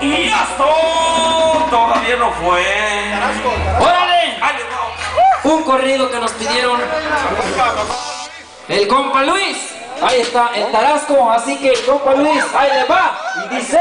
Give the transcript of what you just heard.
y Gastón todavía no fue. ¡Órale! Un corrido que nos pidieron el compa Luis. Ahí está el Tarasco, así que el compa Luis, ahí le va. Y dice...